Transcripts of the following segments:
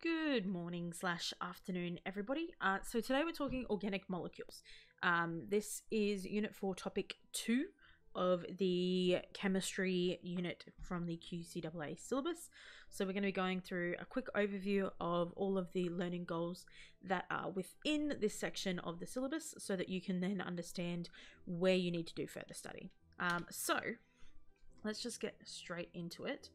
Good morning slash afternoon, everybody. Uh, so today we're talking organic molecules. Um, this is Unit 4, Topic 2 of the chemistry unit from the QCAA syllabus. So we're going to be going through a quick overview of all of the learning goals that are within this section of the syllabus so that you can then understand where you need to do further study. Um, so let's just get straight into it.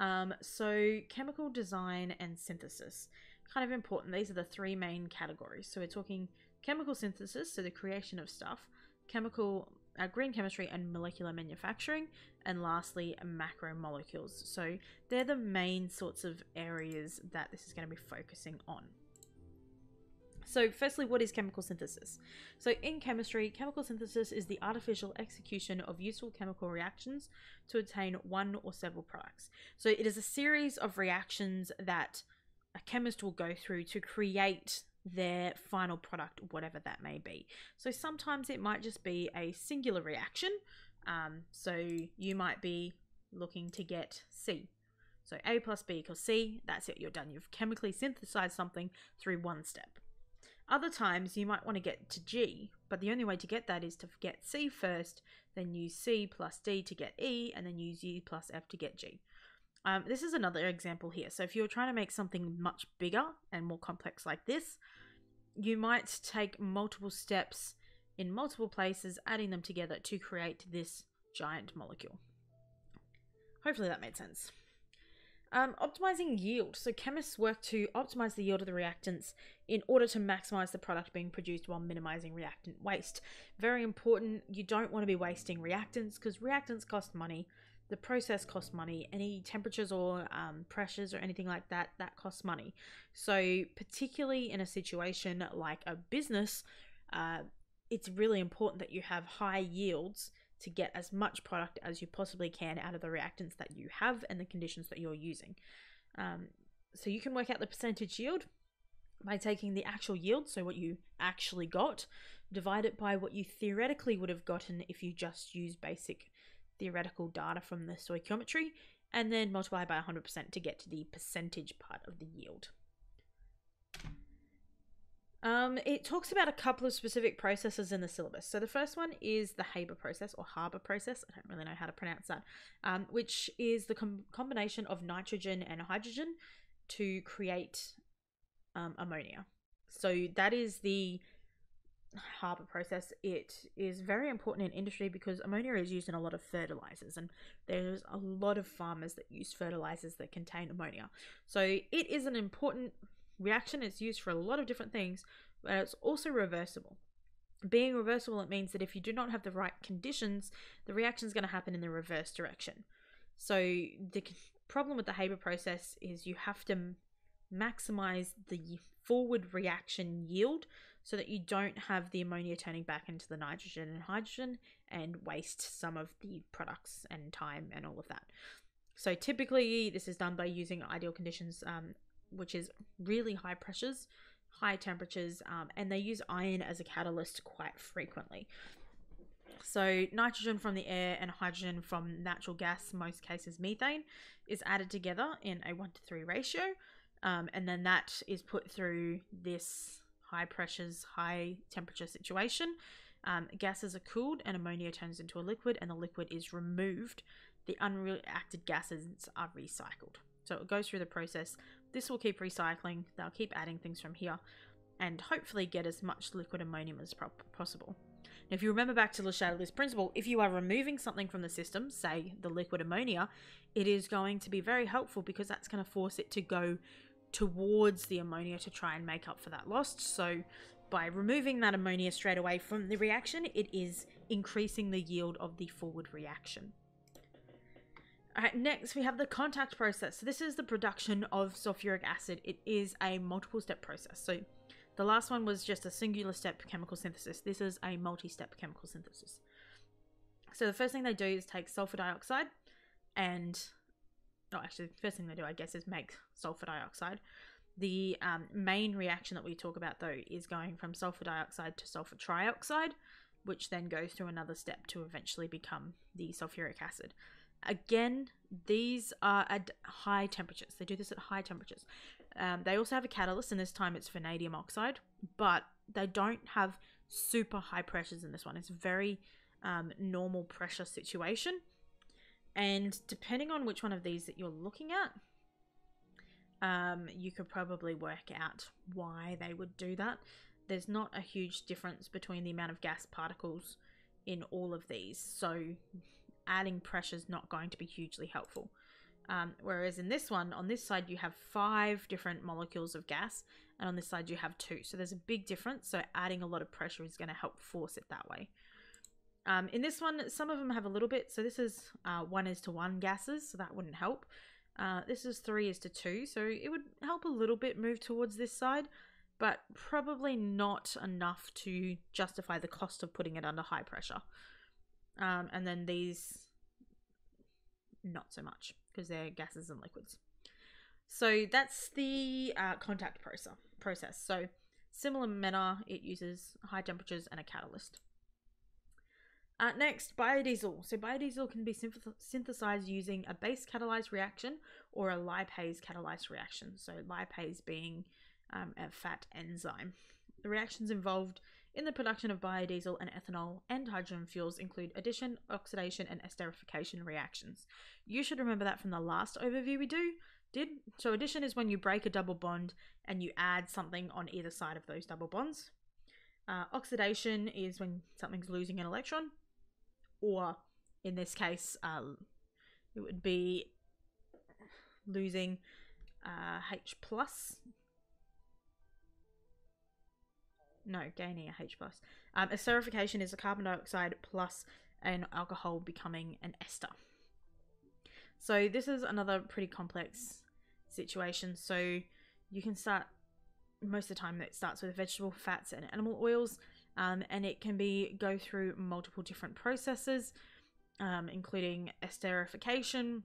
Um, so, chemical design and synthesis, kind of important. These are the three main categories. So, we're talking chemical synthesis, so the creation of stuff, chemical, uh, green chemistry, and molecular manufacturing, and lastly, macromolecules. So, they're the main sorts of areas that this is going to be focusing on. So, firstly, what is chemical synthesis? So, in chemistry, chemical synthesis is the artificial execution of useful chemical reactions to obtain one or several products. So, it is a series of reactions that a chemist will go through to create their final product, whatever that may be. So, sometimes it might just be a singular reaction. Um, so, you might be looking to get C. So, A plus B equals C, that's it, you're done. You've chemically synthesized something through one step. Other times you might want to get to G, but the only way to get that is to get C first, then use C plus D to get E, and then use U plus F to get G. Um, this is another example here. So if you're trying to make something much bigger and more complex like this, you might take multiple steps in multiple places, adding them together to create this giant molecule. Hopefully that made sense. Um, optimizing yield. So chemists work to optimize the yield of the reactants in order to maximize the product being produced while minimizing reactant waste. Very important. You don't want to be wasting reactants because reactants cost money. The process costs money. Any temperatures or um, pressures or anything like that, that costs money. So, particularly in a situation like a business, uh, it's really important that you have high yields to get as much product as you possibly can out of the reactants that you have and the conditions that you're using. Um, so you can work out the percentage yield by taking the actual yield, so what you actually got, divide it by what you theoretically would have gotten if you just use basic theoretical data from the stoichiometry, and then multiply by 100% to get to the percentage part of the yield. Um, it talks about a couple of specific processes in the syllabus. So the first one is the Haber process or Haber process. I don't really know how to pronounce that, um, which is the com- combination of nitrogen and hydrogen to create um, ammonia. So that is the Haber process. It is very important in industry because ammonia is used in a lot of fertilizers, and there's a lot of farmers that use fertilizers that contain ammonia. So it is an important reaction is used for a lot of different things, but it's also reversible. Being reversible, it means that if you do not have the right conditions, the reaction is going to happen in the reverse direction. So the problem with the Haber process is you have to maximize the forward reaction yield so that you don't have the ammonia turning back into the nitrogen and hydrogen and waste some of the products and time and all of that. So typically this is done by using ideal conditions um, which is really high pressures, high temperatures, um, and they use iron as a catalyst quite frequently. So, nitrogen from the air and hydrogen from natural gas, most cases methane, is added together in a 1 to 3 ratio. Um, and then that is put through this high pressures, high temperature situation. Um, gases are cooled and ammonia turns into a liquid, and the liquid is removed. The unreacted gases are recycled. So it goes through the process. This will keep recycling. They'll keep adding things from here and hopefully get as much liquid ammonium as possible. Now, if you remember back to Le Chatelier's principle, if you are removing something from the system, say the liquid ammonia, it is going to be very helpful because that's going to force it to go towards the ammonia to try and make up for that lost. So by removing that ammonia straight away from the reaction, it is increasing the yield of the forward reaction. Alright, next we have the contact process. So this is the production of sulfuric acid. It is a multiple step process. So the last one was just a singular step chemical synthesis. This is a multi-step chemical synthesis. So the first thing they do is take sulfur dioxide and no, actually, the first thing they do, I guess, is make sulfur dioxide. The um, main reaction that we talk about, though, is going from sulfur dioxide to sulfur trioxide, which then goes through another step to eventually become the sulfuric acid. Again, these are at high temperatures. They do this at high temperatures. Um, they also have a catalyst, and this time it's vanadium oxide, but they don't have super high pressures in this one. It's a very um, normal pressure situation. And depending on which one of these that you're looking at, um, you could probably work out why they would do that. There's not a huge difference between the amount of gas particles in all of these, so adding pressure is not going to be hugely helpful. Um, whereas in this one, on this side, you have five different molecules of gas, and on this side, you have two. So there's a big difference. So adding a lot of pressure is going to help force it that way. Um, in this one, some of them have a little bit. So this is uh, one is to one gases, so that wouldn't help. Uh, this is three is to two, so it would help a little bit move towards this side, but probably not enough to justify the cost of putting it under high pressure. Um, and then these, not so much because they're gases and liquids. So that's the uh, contact process. Process. So similar manner, it uses high temperatures and a catalyst. Uh, next, biodiesel. So biodiesel can be synthesized using a base catalyzed reaction or a lipase catalyzed reaction. So lipase being um, a fat enzyme. The reactions involved in the production of biodiesel and ethanol and hydrogen fuels include addition, oxidation, and esterification reactions. You should remember that from the last overview we do did. So addition is when you break a double bond and you add something on either side of those double bonds. Uh, oxidation is when something's losing an electron, or in this case, uh, it would be losing uh, H plus. No, gaining a H plus. Um, esterification is a carbon dioxide plus an alcohol becoming an ester. So this is another pretty complex situation. So you can start most of the time it starts with vegetable fats and animal oils, um, and it can be go through multiple different processes, um, including esterification,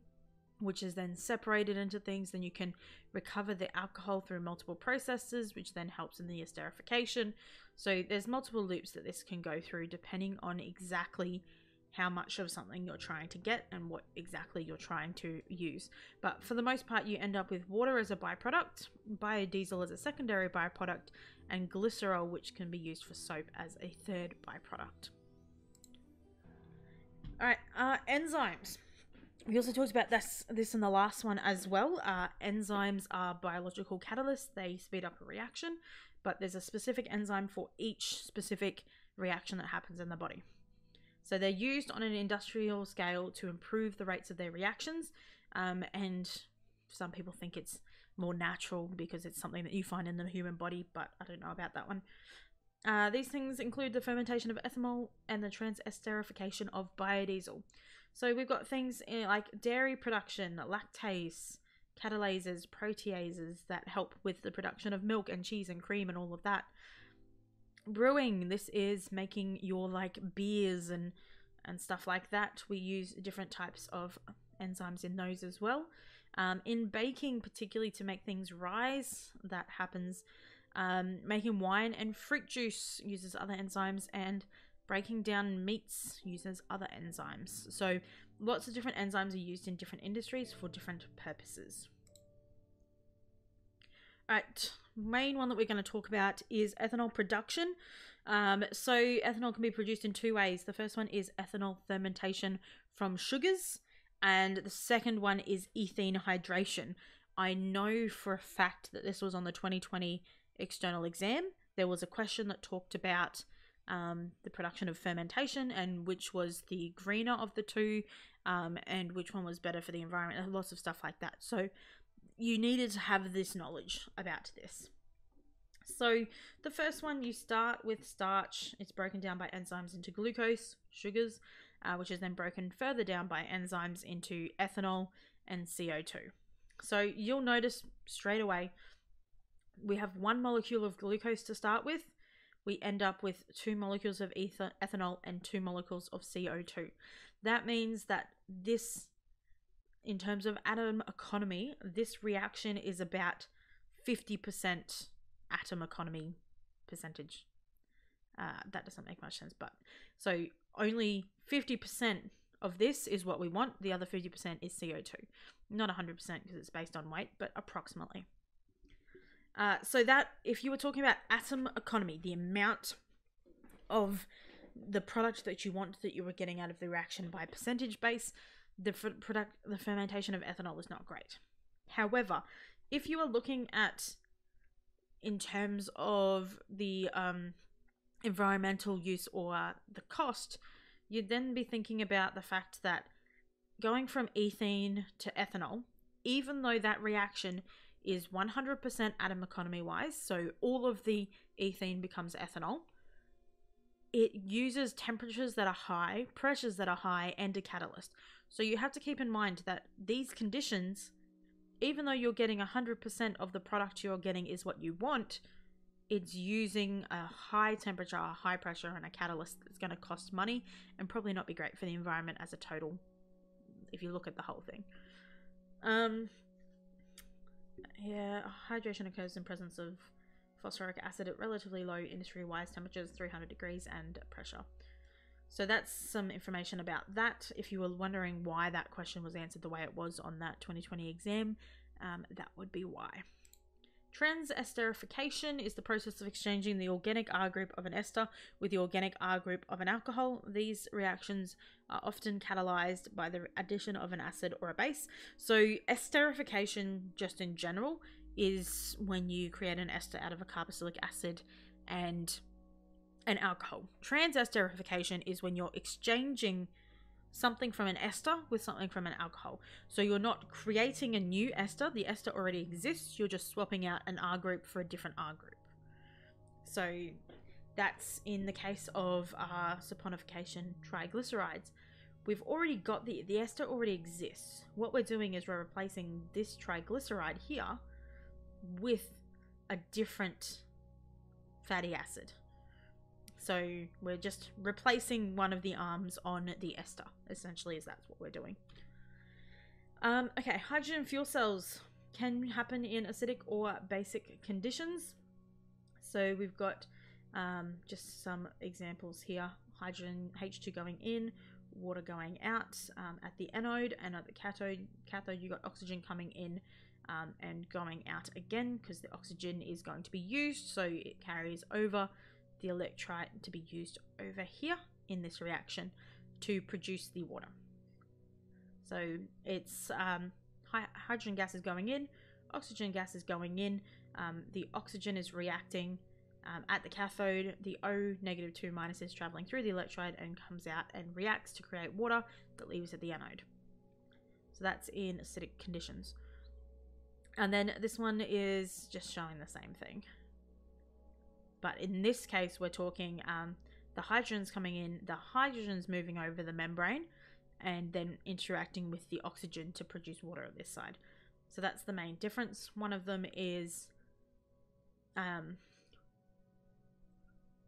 which is then separated into things. Then you can recover the alcohol through multiple processes, which then helps in the esterification. So there's multiple loops that this can go through depending on exactly how much of something you're trying to get and what exactly you're trying to use. But for the most part, you end up with water as a byproduct, biodiesel as a secondary byproduct, and glycerol, which can be used for soap as a third byproduct. All right, uh, enzymes. We also talked about this this in the last one as well. Uh, enzymes are biological catalysts; they speed up a reaction, but there's a specific enzyme for each specific reaction that happens in the body. So they're used on an industrial scale to improve the rates of their reactions. Um, and some people think it's more natural because it's something that you find in the human body, but I don't know about that one. Uh, these things include the fermentation of ethanol and the transesterification of biodiesel. So we've got things like dairy production, lactase, catalases, proteases that help with the production of milk and cheese and cream and all of that. Brewing this is making your like beers and and stuff like that. We use different types of enzymes in those as well. Um, in baking particularly to make things rise that happens. Um, making wine and fruit juice uses other enzymes and breaking down meats uses other enzymes so lots of different enzymes are used in different industries for different purposes all right main one that we're going to talk about is ethanol production. Um, so ethanol can be produced in two ways. The first one is ethanol fermentation from sugars, and the second one is ethene hydration. I know for a fact that this was on the 2020 external exam. There was a question that talked about um, the production of fermentation and which was the greener of the two um, and which one was better for the environment. Lots of stuff like that. So you needed to have this knowledge about this. So the first one, you start with starch. It's broken down by enzymes into glucose, sugars, uh, which is then broken further down by enzymes into ethanol and CO2. So you'll notice straight away we have one molecule of glucose to start with. We end up with two molecules of ether, ethanol and two molecules of CO2. That means that this in terms of atom economy, this reaction is about 50% atom economy percentage. Uh, that doesn't make much sense, but so only 50% of this is what we want. The other 50% is CO2. Not 100% because it's based on weight, but approximately. Uh, so that if you were talking about atom economy, the amount of the product that you want that you were getting out of the reaction by percentage base, the f- product the fermentation of ethanol is not great. However, if you are looking at in terms of the um, environmental use or the cost, you'd then be thinking about the fact that going from ethene to ethanol, even though that reaction is 100% atom economy wise, so all of the ethene becomes ethanol, it uses temperatures that are high, pressures that are high, and a catalyst. So you have to keep in mind that these conditions, even though you're getting 100% of the product you're getting is what you want, it's using a high temperature, a high pressure, and a catalyst that's going to cost money and probably not be great for the environment as a total if you look at the whole thing. Um, yeah, hydration occurs in presence of phosphoric acid at relatively low industry-wise temperatures, 300 degrees, and pressure. So that's some information about that. If you were wondering why that question was answered the way it was on that 2020 exam, um, that would be why. Transesterification is the process of exchanging the organic R group of an ester with the organic R group of an alcohol. These reactions are often catalyzed by the addition of an acid or a base. So, esterification, just in general, is when you create an ester out of a carboxylic acid and an alcohol. Transesterification is when you're exchanging something from an ester with something from an alcohol. So you're not creating a new ester, the ester already exists, you're just swapping out an R group for a different R group. So that's in the case of uh, saponification triglycerides. We've already got the, the ester already exists. What we're doing is we're replacing this triglyceride here with a different fatty acid. So we're just replacing one of the arms on the ester, essentially, is that's what we're doing. Um, okay, hydrogen fuel cells can happen in acidic or basic conditions. So we've got um, just some examples here. Hydrogen H2 going in, water going out um, at the anode, and at the cathode, cathode you got oxygen coming in um, and going out again because the oxygen is going to be used, so it carries over the electrolyte to be used over here in this reaction to produce the water. So it's um, hydrogen gas is going in, oxygen gas is going in. Um, the oxygen is reacting um, at the cathode. The O negative 2 minus is traveling through the electrolyte and comes out and reacts to create water that leaves at the anode. So that's in acidic conditions. And then this one is just showing the same thing. But in this case, we're talking um, the hydrogen's coming in, the hydrogen's moving over the membrane and then interacting with the oxygen to produce water on this side. So that's the main difference. One of them is um,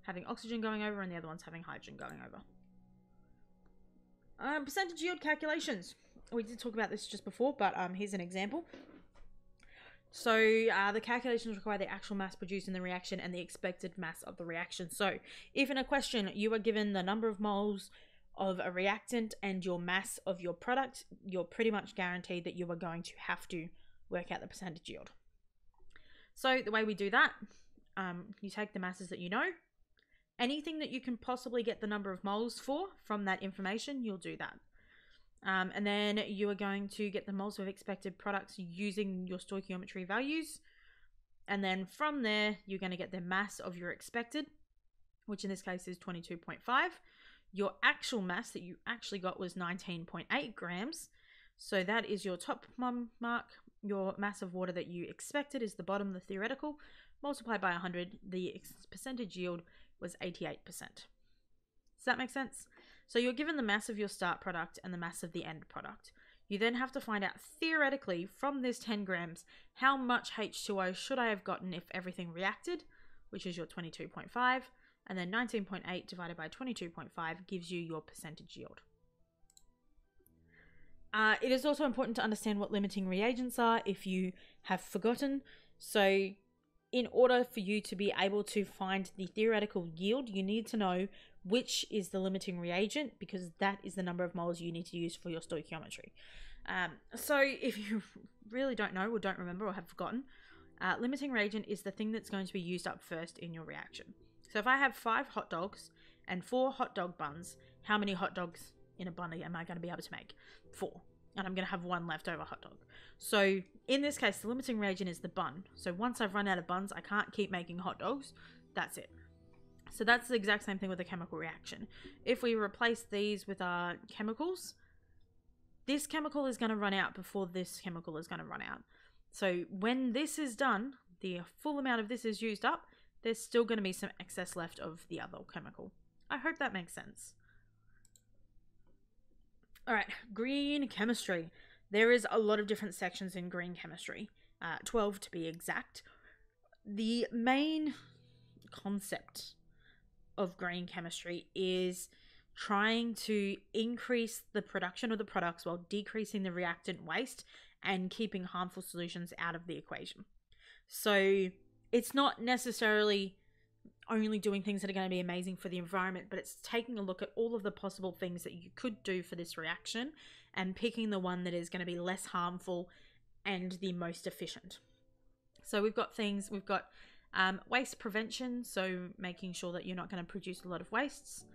having oxygen going over and the other one's having hydrogen going over. Um, percentage yield calculations. We did talk about this just before, but um, here's an example. So uh, the calculations require the actual mass produced in the reaction and the expected mass of the reaction. So if in a question you are given the number of moles of a reactant and your mass of your product, you're pretty much guaranteed that you are going to have to work out the percentage yield. So the way we do that, um, you take the masses that you know, anything that you can possibly get the number of moles for from that information, you'll do that. Um, and then you are going to get the moles of expected products using your stoichiometry values. And then from there, you're going to get the mass of your expected, which in this case is 22.5. Your actual mass that you actually got was 19.8 grams. So that is your top mark. Your mass of water that you expected is the bottom, the theoretical. Multiplied by 100, the percentage yield was 88%. Does that make sense? So you're given the mass of your start product and the mass of the end product. You then have to find out theoretically from this 10 grams how much H2O should I have gotten if everything reacted, which is your 22.5, and then 19.8 divided by 22.5 gives you your percentage yield. Uh, it is also important to understand what limiting reagents are if you have forgotten. So, in order for you to be able to find the theoretical yield, you need to know which is the limiting reagent because that is the number of moles you need to use for your stoichiometry. Um, so if you really don't know or don't remember or have forgotten, uh, limiting reagent is the thing that's going to be used up first in your reaction. So if I have five hot dogs and four hot dog buns, how many hot dogs in a bun am I going to be able to make? Four. And I'm going to have one leftover hot dog. So in this case, the limiting reagent is the bun. So once I've run out of buns, I can't keep making hot dogs. That's it. So that's the exact same thing with a chemical reaction. If we replace these with our chemicals, this chemical is going to run out before this chemical is going to run out. So when this is done, the full amount of this is used up, there's still going to be some excess left of the other chemical. I hope that makes sense. All right, green chemistry. There is a lot of different sections in green chemistry, uh, 12 to be exact. The main concept of green chemistry is trying to increase the production of the products while decreasing the reactant waste and keeping harmful solutions out of the equation. So it's not necessarily only doing things that are going to be amazing for the environment, but it's taking a look at all of the possible things that you could do for this reaction and picking the one that is going to be less harmful and the most efficient. So we've got things, we've got um, waste prevention, so making sure that you're not going to produce a lot of wastes.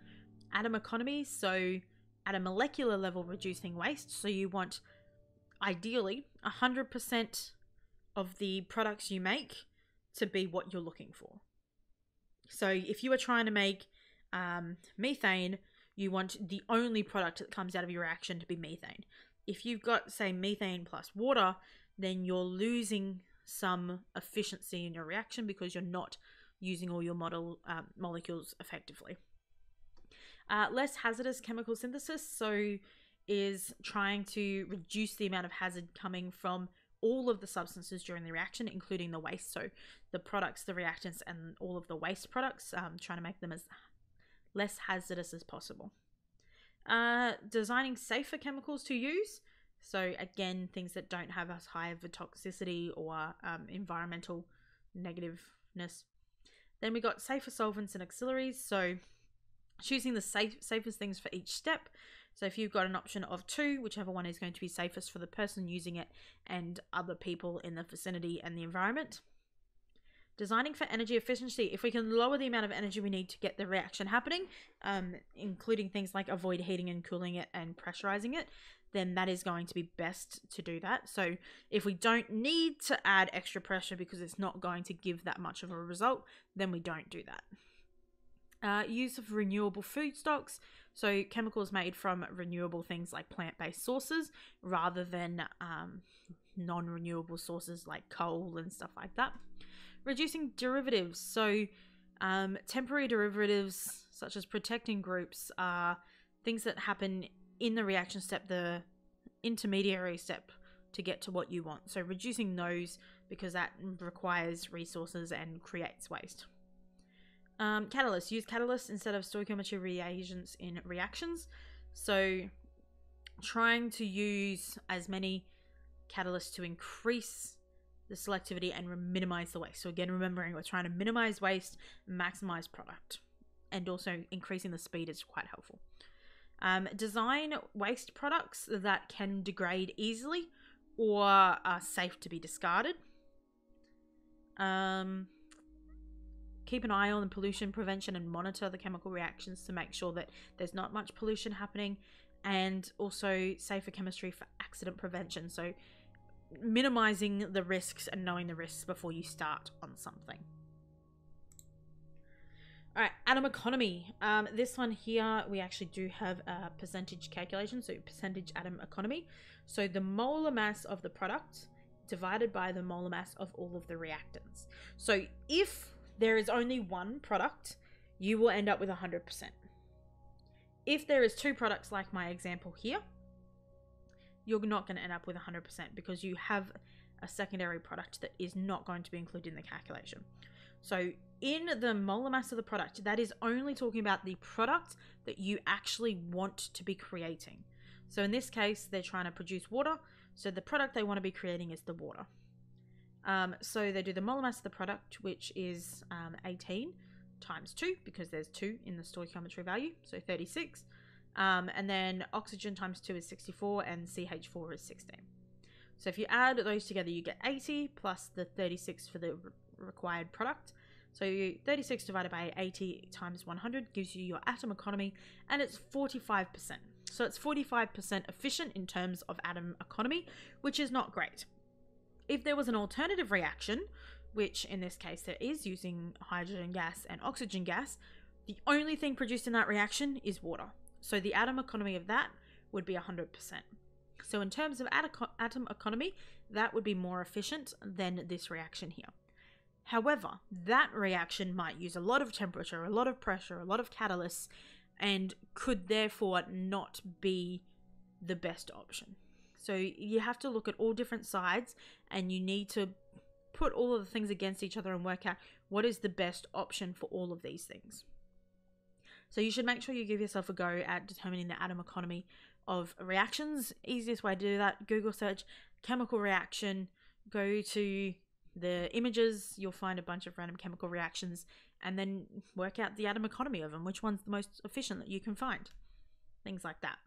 Atom economy, so at a molecular level, reducing waste. So you want ideally 100% of the products you make to be what you're looking for. So if you are trying to make um, methane, you want the only product that comes out of your reaction to be methane. If you've got, say, methane plus water, then you're losing some efficiency in your reaction because you're not using all your model um, molecules effectively. Uh, less hazardous chemical synthesis, so is trying to reduce the amount of hazard coming from all of the substances during the reaction, including the waste. So the products, the reactants, and all of the waste products, um, trying to make them as less hazardous as possible. Uh, designing safer chemicals to use. So again, things that don't have as high of a toxicity or um, environmental negativeness. Then we got safer solvents and auxiliaries. So choosing the safe, safest things for each step. So if you've got an option of two, whichever one is going to be safest for the person using it and other people in the vicinity and the environment. Designing for energy efficiency. If we can lower the amount of energy we need to get the reaction happening, um, including things like avoid heating and cooling it and pressurizing it, then that is going to be best to do that. So if we don't need to add extra pressure because it's not going to give that much of a result, then we don't do that. Uh, use of renewable food stocks, so chemicals made from renewable things like plant-based sources rather than um, non-renewable sources like coal and stuff like that. Reducing derivatives, so um, temporary derivatives such as protecting groups are things that happen in the reaction step, the intermediary step to get to what you want. So reducing those because that requires resources and creates waste. Um, catalysts. Use catalysts instead of stoichiometry reagents in reactions. So trying to use as many catalysts to increase the selectivity and minimize the waste. So again, remembering we're trying to minimize waste, maximize product, and also increasing the speed is quite helpful. Um, design waste products that can degrade easily or are safe to be discarded. Um, keep an eye on the pollution prevention and monitor the chemical reactions to make sure that there's not much pollution happening and also safer chemistry for accident prevention so minimizing the risks and knowing the risks before you start on something all right atom economy um, this one here we actually do have a percentage calculation so percentage atom economy so the molar mass of the product divided by the molar mass of all of the reactants so if there is only one product, you will end up with 100%. If there is two products like my example here, you're not going to end up with 100% because you have a secondary product that is not going to be included in the calculation. So in the molar mass of the product, that is only talking about the product that you actually want to be creating. So in this case, they're trying to produce water. So the product they want to be creating is the water. Um, so they do the molar mass of the product, which is um, 18 times 2 because there's 2 in the stoichiometry value, so 36. Um, and then oxygen times 2 is 64 and CH4 is 16. So if you add those together, you get 80 plus the 36 for the required product. So 36 divided by 80 times 100 gives you your atom economy, and it's 45%. So it's 45% efficient in terms of atom economy, which is not great. If there was an alternative reaction, which in this case there is using hydrogen gas and oxygen gas, the only thing produced in that reaction is water. So the atom economy of that would be 100%. So in terms of atom economy, that would be more efficient than this reaction here. However, that reaction might use a lot of temperature, a lot of pressure, a lot of catalysts, and could therefore not be the best option. So you have to look at all different sides and you need to put all of the things against each other and work out what is the best option for all of these things. So you should make sure you give yourself a go at determining the atom economy of reactions. Easiest way to do that, Google search chemical reaction, go to the images, you'll find a bunch of random chemical reactions, and then work out the atom economy of them, which one's the most efficient that you can find. Things like that.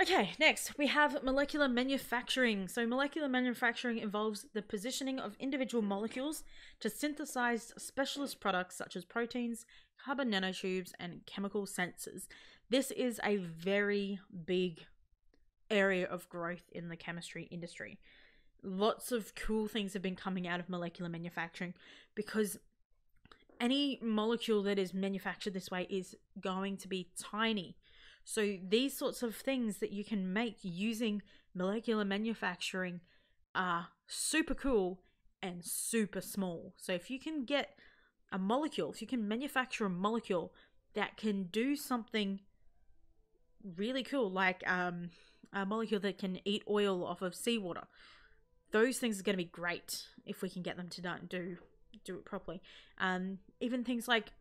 Okay, next we have molecular manufacturing. So, molecular manufacturing involves the positioning of individual molecules to synthesize specialist products such as proteins, carbon nanotubes, and chemical sensors. This is a very big area of growth in the chemistry industry lots of cool things have been coming out of molecular manufacturing because any molecule that is manufactured this way is going to be tiny. So these sorts of things that you can make using molecular manufacturing are super cool and super small. So if you can get a molecule, if you can manufacture a molecule that can do something really cool, like um, a molecule that can eat oil off of seawater, those things are going to be great if we can get them to do do it properly. Um, even things like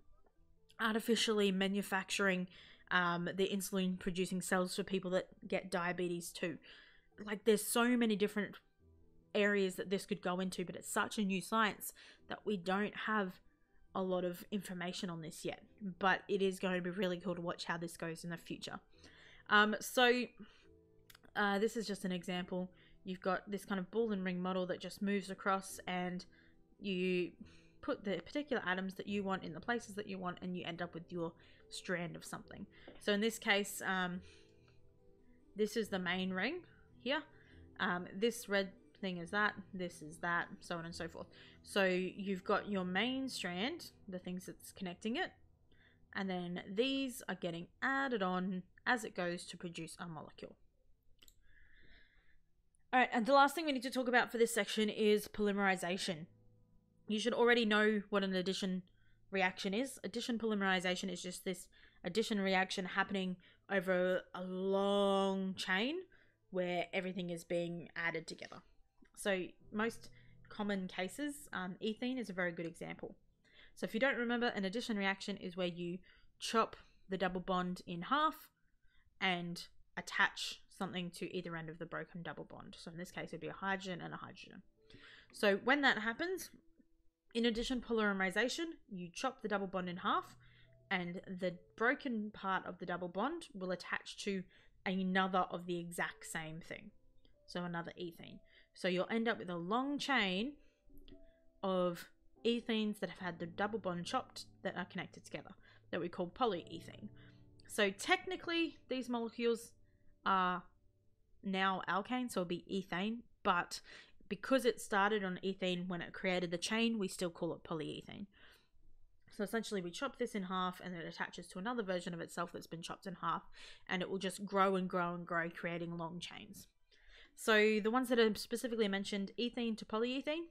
artificially manufacturing um, the insulin producing cells for people that get diabetes too. Like there's so many different areas that this could go into, but it's such a new science that we don't have a lot of information on this yet. But it is going to be really cool to watch how this goes in the future. Um, so uh, this is just an example you've got this kind of ball and ring model that just moves across and you put the particular atoms that you want in the places that you want and you end up with your strand of something. So in this case, um, this is the main ring here. Um, this red thing is that, this is that, so on and so forth. So you've got your main strand, the things that's connecting it, and then these are getting added on as it goes to produce a molecule. All right, and the last thing we need to talk about for this section is polymerization. You should already know what an addition reaction is. Addition polymerization is just this addition reaction happening over a long chain where everything is being added together. So most common cases, um, ethene is a very good example. So if you don't remember, an addition reaction is where you chop the double bond in half and attach something to either end of the broken double bond. So in this case, it'd be a hydrogen and a hydrogen. So when that happens, in addition polymerization, you chop the double bond in half and the broken part of the double bond will attach to another of the exact same thing. So another ethene. So you'll end up with a long chain of ethenes that have had the double bond chopped that are connected together that we call polyethene. So technically, these molecules are now alkane, so it'll be ethane, but because it started on ethene when it created the chain, we still call it polyethene. So essentially, we chop this in half and it attaches to another version of itself that's been chopped in half, and it will just grow and grow and grow, creating long chains. So the ones that are specifically mentioned ethene to polyethene,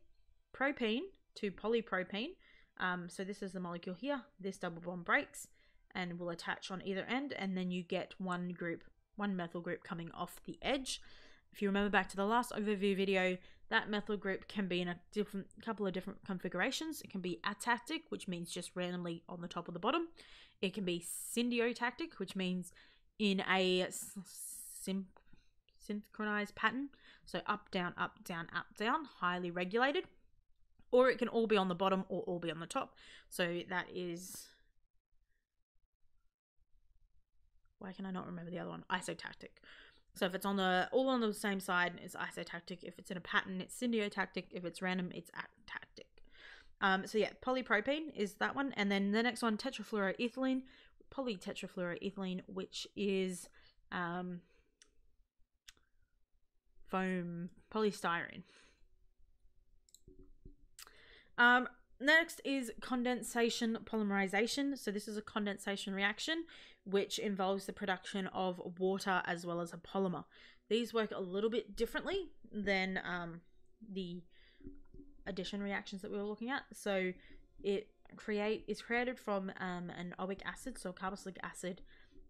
propene to polypropene. Um, so this is the molecule here. This double bond breaks and will attach on either end, and then you get one group one methyl group coming off the edge. If you remember back to the last overview video, that methyl group can be in a different couple of different configurations. It can be atactic, which means just randomly on the top or the bottom. It can be syndiotactic, which means in a synchronized pattern. So up, down, up, down, up, down, highly regulated. or it can all be on the bottom or all be on the top. So that is. Why can I not remember the other one? Isotactic. So if it's on the all on the same side, it's isotactic. If it's in a pattern, it's syndiotactic. If it's random, it's atactic. Um, so yeah, polypropene is that one, and then the next one, tetrafluoroethylene, polytetrafluoroethylene, which is um, foam polystyrene. Um, next is condensation polymerization. So this is a condensation reaction which involves the production of water as well as a polymer. These work a little bit differently than um, the addition reactions that we were looking at. So it create is created from um, an oic acid, so carboxylic acid,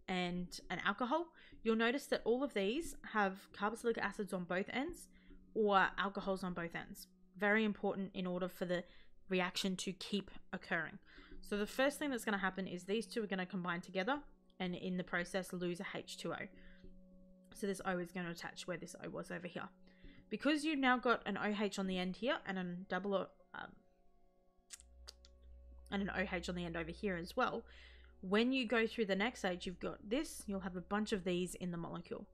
and an alcohol. You'll notice that all of these have carboxylic acids on both ends or alcohols on both ends. Very important in order for the reaction to keep occurring. So the first thing that's going to happen is these two are going to combine together and in the process lose a H2O. So this O is going to attach where this O was over here. Because you've now got an OH on the end here and a double um, and an OH on the end over here as well, when you go through the next stage, you've got this, you'll have a bunch of these in the molecule.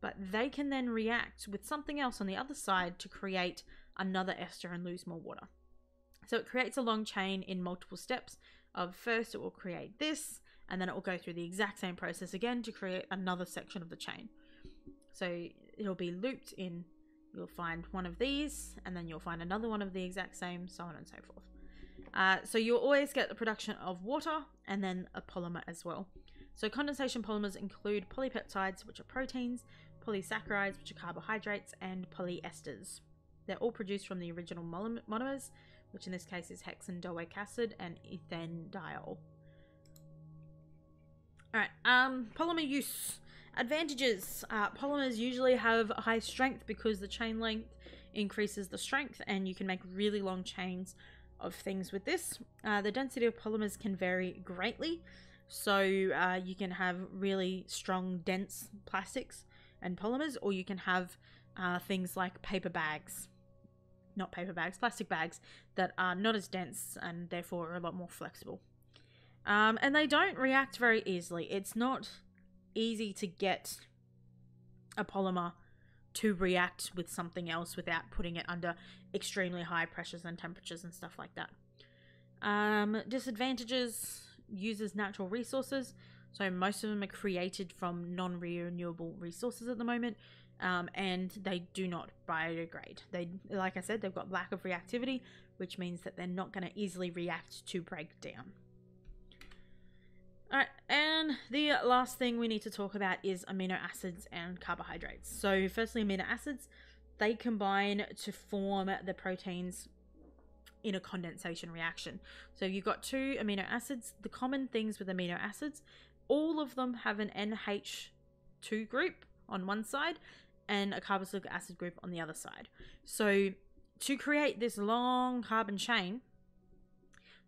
But they can then react with something else on the other side to create another ester and lose more water. So it creates a long chain in multiple steps of first it will create this, and then it will go through the exact same process again to create another section of the chain. So it'll be looped in, you'll find one of these, and then you'll find another one of the exact same, so on and so forth. Uh, so you'll always get the production of water and then a polymer as well. So condensation polymers include polypeptides, which are proteins, polysaccharides, which are carbohydrates, and polyesters. They're all produced from the original monomers, which in this case is hexanedioic acid and ethanediol. Alright, um, polymer use. Advantages. Uh, polymers usually have high strength because the chain length increases the strength and you can make really long chains of things with this. Uh, the density of polymers can vary greatly. So uh, you can have really strong, dense plastics and polymers, or you can have uh, things like paper bags, not paper bags, plastic bags that are not as dense and therefore are a lot more flexible. Um, and they don't react very easily. It's not easy to get a polymer to react with something else without putting it under extremely high pressures and temperatures and stuff like that. Um, disadvantages uses natural resources. So most of them are created from non-renewable resources at the moment, um, and they do not biodegrade. They, like I said, they've got lack of reactivity, which means that they're not going to easily react to break down. Alright, and the last thing we need to talk about is amino acids and carbohydrates. So, firstly, amino acids, they combine to form the proteins in a condensation reaction. So, you've got two amino acids. The common things with amino acids, all of them have an NH2 group on one side and a carboxylic acid group on the other side. So, to create this long carbon chain,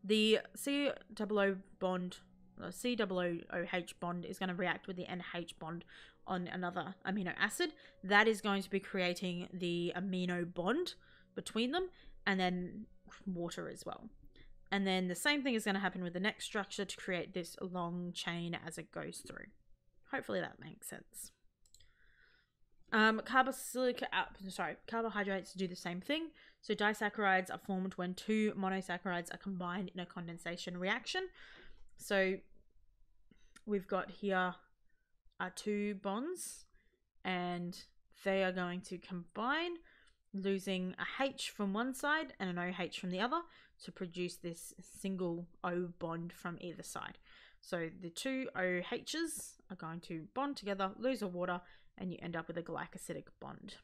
the C double bond COOH bond is going to react with the NH bond on another amino acid. That is going to be creating the amino bond between them and then water as well. And then the same thing is going to happen with the next structure to create this long chain as it goes through. Hopefully that makes sense. Um, carboxylic, uh, sorry, carbohydrates do the same thing. So disaccharides are formed when two monosaccharides are combined in a condensation reaction. So we've got here are two bonds and they are going to combine losing a H from one side and an OH from the other to produce this single O bond from either side. So the two OHs are going to bond together, lose a water, and you end up with a glycosidic bond.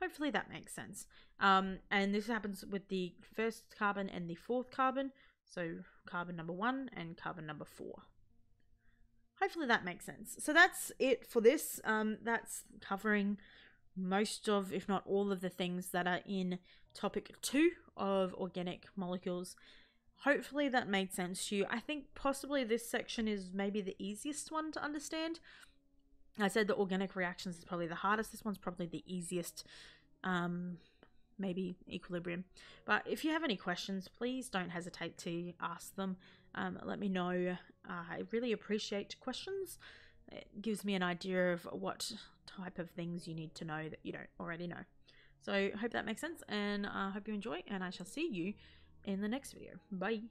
Hopefully that makes sense. Um, and this happens with the first carbon and the fourth carbon. So carbon number one and carbon number four. Hopefully that makes sense. So that's it for this. Um, that's covering most of, if not all of the things that are in topic two of organic molecules. Hopefully that made sense to you. I think possibly this section is maybe the easiest one to understand. I said the organic reactions is probably the hardest. This one's probably the easiest. Um, maybe equilibrium. But if you have any questions, please don't hesitate to ask them. Um, let me know. Uh, I really appreciate questions. It gives me an idea of what type of things you need to know that you don't already know. So, hope that makes sense, and I uh, hope you enjoy, and I shall see you in the next video. Bye.